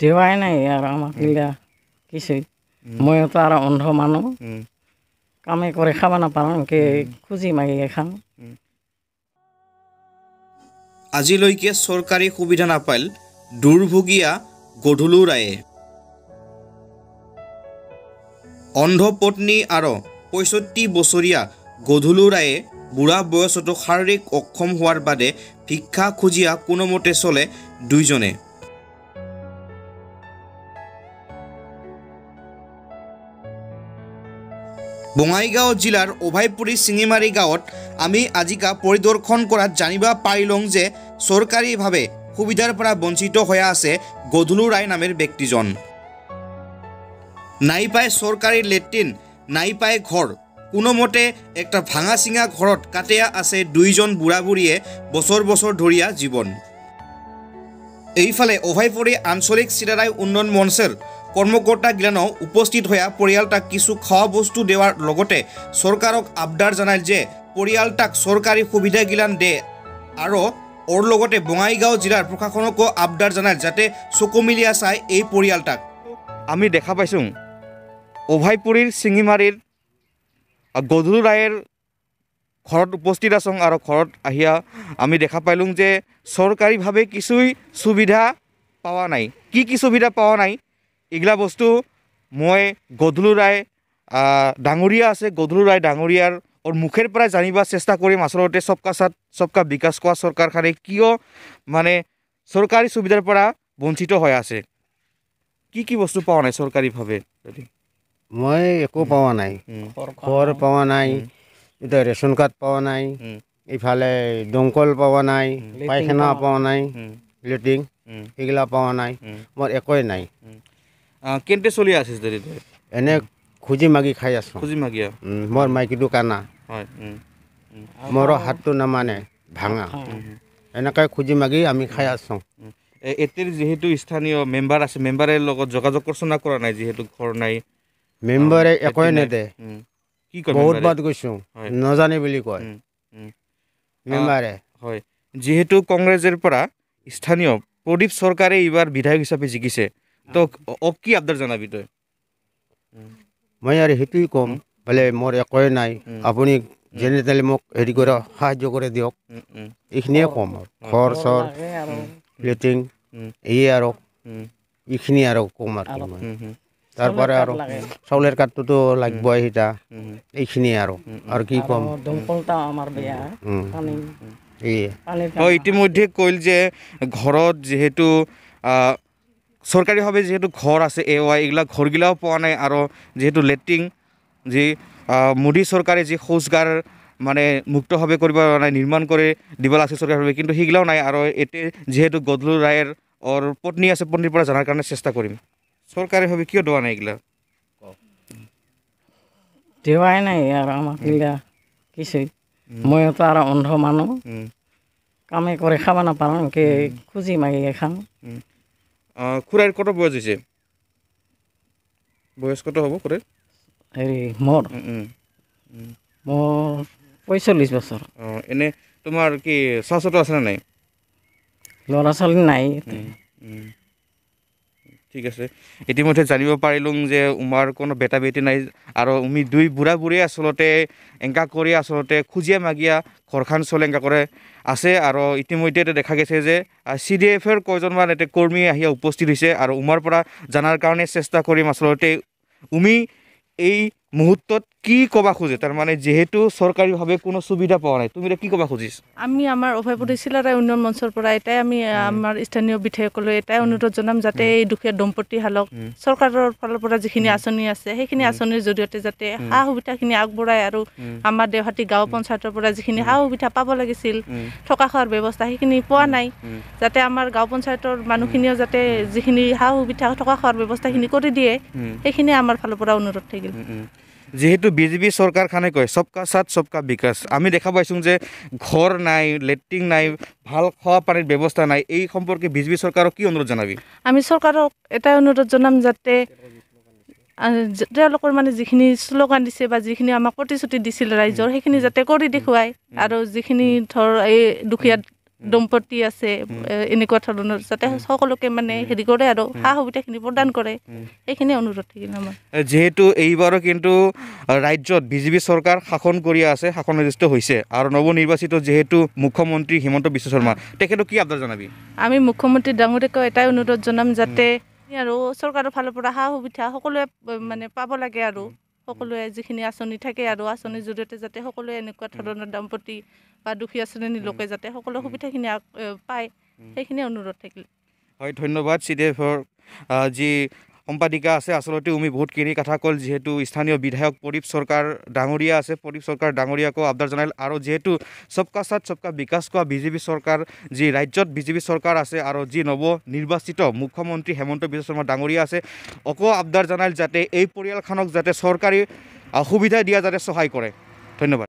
দেৱাই নাই আৰু আমাক গিলা কিছুই। মইতো আৰু অন্ধ মানুহ। কামে কৰি খাব নাপাওঁ এনেকৈ খুজি মাগি খাওঁ আজিলৈকে চৰকাৰী সুবিধা নাপাল দুৰ্ভগীয়া গধূলু ৰায়ে। অন্ধ পত্নী আৰু পঁয়ষষ্ঠি বছৰীয়া গধূলু ৰায়ে বুঢ়া বয়সতো শাৰীৰিক অক্ষম হোৱাৰ বাদে ভিক্ষা খুজিয়া কোনোমতে চলে দুইজনে। বঙাইগাঁও জিলাৰ অভয়পুৰী চিঙিমাৰী গাঁৱত আমি আজিকা পৰিদৰ্শন কৰাত জানিব পাৰিলোঁ যে চৰকাৰীভাৱে সুবিধাৰ পৰা বঞ্চিত হৈ আছে গধূলু ৰায় নামেৰ ব্যক্তিজন। নাই পায় চৰকাৰী লেট্ৰিন নাই পায় ঘৰ কোনোমতে একটা ভাঙা চিঙা ঘৰত কাটিয়া আছে দুইজন বুঢ়া বুঢ়ীয়ে বছৰ বছৰ ধৰিয়া জীৱন। এইফালে অভয়পুৰী আঞ্চলিক চিৰাৰাই উন্নয়ন মঞ্চৰ কৰ্মকৰ্তা গিলানো উপস্থিত হোৱা পৰিয়ালটাক কিছু খোৱা বস্তু দিয়াৰ লগতে চৰকাৰক আবদাৰ জনায় যে পৰিয়ালটাক চৰকাৰী সুবিধা গিলান দে। আৰু ওৰ লগতে বঙাইগাঁও জিলাৰ প্ৰশাসনকো আবদাৰ জনায় যাতে চকু মিলিয়া চায় এই পৰিয়ালটাক। আমি দেখা পাইছোঁ। অভয়পুৰীৰ চিঙিমাৰীৰ গধূলি ৰায়ৰ ঘৰত উপস্থিত আছোঁ আৰু ঘৰত আহিয়া আমি দেখা পাইলোঁ যে চৰকাৰীভাৱে কিছুই সুবিধা পোৱা নাই। কি কি সুবিধা পোৱা নাই? এইগিলা বস্তু মই গধূলি ৰায় আহ, ডাঙৰীয়া আছে গধূলি ৰায় ডাঙৰীয়াৰ ওৰ মুখেৰ পৰাই জানিব চেষ্টা কৰিম। আচলতে চবকা চাত চবকা বিকাশ কোৱা চৰকাৰখনে কিয় মানে চৰকাৰী সুবিধাৰ পৰা বঞ্চিত হৈ আছে? কি কি বস্তু পোৱা নাই চৰকাৰীভাৱে? যদি মই একো পোৱা নাই। ঘৰ পোৱা নাই। এতিয়া ৰেচন কাৰ্ড পোৱা নাই। ইফালে দমকল পোৱা নাই। পায়খানা পাওঁ। পোৱা নাই। লেট্ৰিন উম, সেইগিলা পোৱা নাই। মোৰ একোৱেই নাই। কেন্তে চলি আছে? এনে খুজি মাগি খাই আছোঁ। খুজি উম, মোৰ মাইকীটো কানা হয় মোৰো হাতটো নামানে ভাঙা। এনেকৈ খুজি মাগি আমি খাই আছোঁ। এ- এতিয়াৰ যিহেতু স্থানীয় মেম্বাৰ আছে মেম্বাৰে লগত যোগাযোগ কৰচনা কৰা নাই? যিহেতু ঘৰ নাই। মেম্বাৰে একোৱে। নেদে। কি কয় বহুত? বাট গৈছোঁ। নাজানে বুলি কয়। মেম্বাৰে। হয়। যিহেতু কংগ্ৰেছৰ পৰা স্থানীয় প্ৰদীপ চৰকাৰে এইবাৰ বিধায়ক হিচাপে জিকিছে। তো কি আবদাৰ জনাবি তই মই আৰু সেইটোৱে ক'ম বোলে মোৰ একোৱে নাই। আপুনি যেনে তেনে মোক হেৰি কৰি সাহাৰ্য কৰি দিয়ক এইখিনিয়ে ক'ম আৰু ঘৰ চৰ লেট্ৰিন। এই আৰু এইখিনি আৰু ক'ম আৰু তাৰপৰা আৰু লাগে। চাউলেৰ কাৰ্ডটোতো লাগিবই সিতা উম, এইখিনিয়ে আৰু আৰু কি ক'ম হয় ইতিমধ্যে কৈল যে ঘৰত যিহেতু চৰকাৰীভাৱে যিহেতু ঘৰ আছে এ ৱাই এইগিলা ঘৰগিলাও পোৱা নাই আৰু যিহেতু লেট্ৰিন যি মোদী চৰকাৰে যি শৌচাগাৰ মানে মুক্তভাৱে কৰিব নাই নিৰ্মাণ কৰি দিব লাগিছে চৰকাৰভাৱে কিন্তু সেইগিলাও নাই আৰু এতিয়া যিহেতু গধূলি ৰায়ৰ ওৰ পত্নী আছে পত্নীৰ পৰা জনাৰ কাৰণে চেষ্টা কৰিম। চৰকাৰীভাৱে কিয় দিয়া নাই এইগিলা? দেৱাই নাই আৰু আমাক গিলা কিছুই। মইতো আৰু অন্ধ মানুহ। কামে কৰি খাব নাপাওঁ খুজি মাগি খাওঁ খুৰাৰ কত বয়স হৈছে? বয়স কত হ'ব খুৰাৰ হেৰি মোৰ। মোৰ পঁয়চল্লিছ বছৰ। অঁ এনে তোমাৰ কি চাহ চতো আছেনে নাই? ল'ৰা ছোৱালী নাই ঠিক আছে। ইতিমধ্যে জানিব পাৰিলোঁ যে উমাৰ কোনো বেটা বেটি নাই আৰু উমি দুই বুঢ়া বুঢ়ী আচলতে এংকা কৰি আচলতে খুজিয়া মাগিয়া ঘৰখন চলে এংকা কৰে। আছে আৰু ইতিমধ্যে দেখা গৈছে যে চি ডি এফৰ কেইজনমান এতিয়া কৰ্মী আহি উপস্থিত হৈছে আৰু উমাৰ পৰা জনাৰ কাৰণে চেষ্টা কৰিম আচলতে উমি এই মুহূৰ্তত কি ক'বা খোজে? তাৰমানে যিহেতু চৰকাৰীভাৱে কোনো সুবিধা পোৱা নাই। তুমি কি ক'বা খুজিছ? আমি আমাৰ অভয়পুৰী চিলাৰায় উন্নয়ন মঞ্চৰ পৰা এটাই আমি আমাৰ স্থানীয় বিধায়কলৈ এটাই অনুৰোধ জনাম যাতে এই দুখীয়া দম্পতীহালক। চৰকাৰৰ ফালৰ পৰা যিখিনি আঁচনি আছে সেইখিনি আঁচনিৰ জৰিয়তে যাতে সা সুবিধাখিনি আগবঢ়ায় আৰু আমাৰ দেওহাটী গাঁও পঞ্চায়তৰ পৰা যিখিনি সা সুবিধা পাব লাগিছিল থকা খোৱাৰ ব্যৱস্থা সেইখিনি পোৱা নাই। যাতে আমাৰ গাঁও পঞ্চায়তৰ মানুহখিনিও যাতে যিখিনি সা সুবিধা থকা খোৱাৰ ব্যৱস্থাখিনি কৰি দিয়ে সেইখিনিয়ে আমাৰ ফালৰ পৰা অনুৰোধ থাকিল। যিহেতু বিজেপি চৰকাৰখনে কয় চবকা সাথ চবকা বিকাশ। আমি দেখা পাইছোঁ যে ঘৰ নাই লেট্ৰিন নাই ভাল খোৱা পানীৰ ব্যৱস্থা নাই। এই সম্পৰ্কে বিজেপি চৰকাৰক কি অনুৰোধ জনাবি? আমি চৰকাৰক এটাই অনুৰোধ জনাম যাতে তেওঁলোকৰ মানে যিখিনি শ্লোগান দিছে বা যিখিনি আমাক প্ৰতিশ্ৰুতি দিছিল ৰাইজৰ সেইখিনি যাতে কৰি দেখুৱায়। আৰু যিখিনি ধৰ এই দুখীয়া দম্পতি আছে এনেকুৱা ধৰণৰ যাতে সকলোকে মানে হেৰি কৰে আৰু সা সুবিধাখিনি প্ৰদান কৰে। সেইখিনি অনুৰোধ থাকিল আমাৰ। যিহেতু এইবাৰো কিন্তু ৰাজ্যত বিজেপি চৰকাৰ শাসন কৰি আছে শাসন নিৰ্দিষ্ট হৈছে আৰু নৱনিৰ্বাচিত যিহেতু মুখ্যমন্ত্ৰী হিমন্ত বিশ্ব শৰ্মা তেখেতক কি আবদাৰ জনাবি? আমি মুখ্যমন্ত্ৰী ডাঙৰীয়াকো এটাই অনুৰোধ জনাম যাতে আৰু চৰকাৰৰ ফালৰ পৰা সা সুবিধা সকলোৱে মানে পাব লাগে আৰু। সকলোৱে যিখিনি আঁচনি থাকে আৰু আঁচনিৰ জৰিয়তে যাতে সকলোৱে এনেকুৱা ধৰণৰ দম্পতি বা দুখীয়া শ্ৰেণীৰ লোকে যাতে সকলো সুবিধাখিনি পায় সেইখিনি অনুৰোধ থাকিল। হয় ধন্যবাদ চি ডি এফৰ যি সম্পাদিকা আছে আচলতে উমি বহুতখিনি কথা ক'ল যিহেতু স্থানীয় বিধায়ক প্ৰদীপ চৰকাৰ ডাঙৰীয়া আছে। প্ৰদীপ চৰকাৰ ডাঙৰীয়াকো আবদাৰ জনাইল আৰু যিহেতু চবকা চাথ চবকা বিকাশ কোৱা বিজেপি চৰকাৰ যি ৰাজ্যত বিজেপি চৰকাৰ আছে আৰু যি নৱ নিৰ্বাচিত মুখ্যমন্ত্ৰী হেমন্ত বিশ্ব শৰ্মা ডাঙৰীয়া আছে অকো আবদাৰ জনাইল যাতে এই পৰিয়ালখনক যাতে চৰকাৰী সুবিধা দিয়া যাতে সহায় কৰে। ধন্যবাদ।